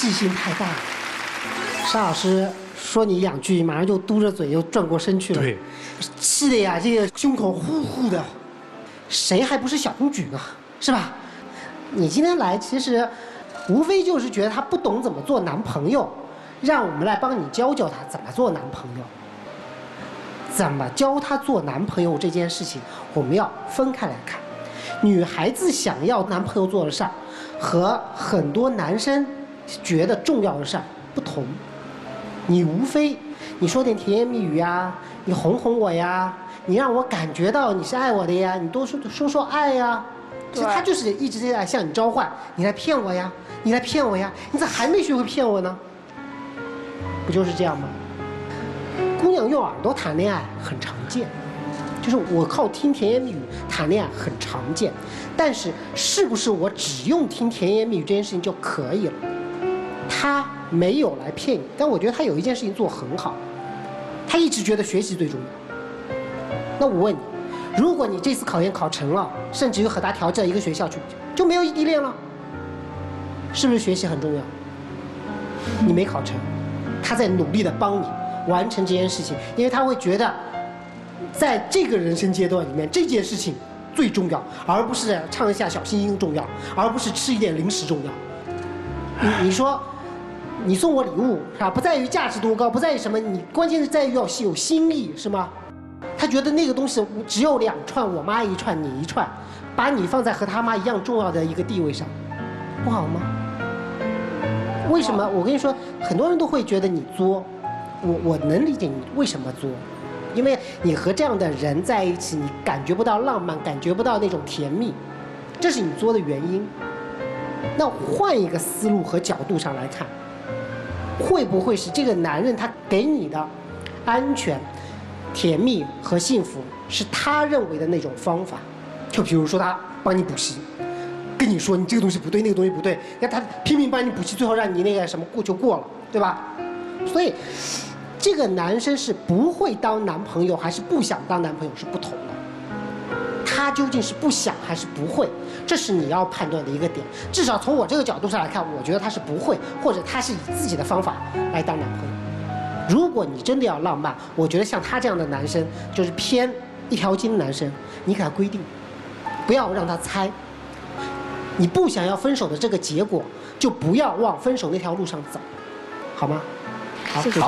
气性太大了。沙老师说你两句，马上就嘟着嘴又转过身去了。对，气的呀，这个胸口呼呼的，谁还不是小公举呢？是吧？你今天来，其实无非就是觉得他不懂怎么做男朋友，让我们来帮你教教他怎么做男朋友。怎么教他做男朋友这件事情，我们要分开来看。女孩子想要男朋友做的事儿，和很多男生觉得重要的事儿不同。你无非你说点甜言蜜语呀，你哄哄我呀，你让我感觉到你是爱我的呀，你多说说说爱呀。其实他就是一直在向你召唤，你来骗我呀，你来骗我呀，你咋还没学会骗我呢？不就是这样吗？姑娘用耳朵谈恋爱很常见，就是我靠听甜言蜜语谈恋爱很常见，但是是不是我只用听甜言蜜语这件事情就可以了？他没有来骗你，但我觉得他有一件事情做很好，他一直觉得学习最重要。那我问你，如果你这次考研考成了，甚至于和他调剂到一个学校去，就没有异地恋了，是不是学习很重要？你没考成，他在努力的帮你。完成这件事情，因为他会觉得，在这个人生阶段里面，这件事情最重要，而不是唱一下小星星重要，而不是吃一点零食重要。你你说，你送我礼物是吧？不在于价值多高，不在于什么，你关键是在于要有心意，是吗？他觉得那个东西只有两串，我妈一串，你一串，把你放在和他妈一样重要的一个地位上，不好吗？为什么？我跟你说，很多人都会觉得你作。我我能理解你为什么作，因为你和这样的人在一起，你感觉不到浪漫，感觉不到那种甜蜜，这是你作的原因。那换一个思路和角度上来看，会不会是这个男人他给你的安全、甜蜜和幸福是他认为的那种方法？就比如说他帮你补习，跟你说你这个东西不对，那个东西不对，那他拼命帮你补习，最后让你那个什么过就过了，对吧？所以。这个男生是不会当男朋友，还是不想当男朋友是不同的。他究竟是不想还是不会，这是你要判断的一个点。至少从我这个角度上来看，我觉得他是不会，或者他是以自己的方法来当男朋友。如果你真的要浪漫，我觉得像他这样的男生，就是偏一条筋的男生，你给他规定，不要让他猜。你不想要分手的这个结果，就不要往分手那条路上走，好吗？好，谢谢。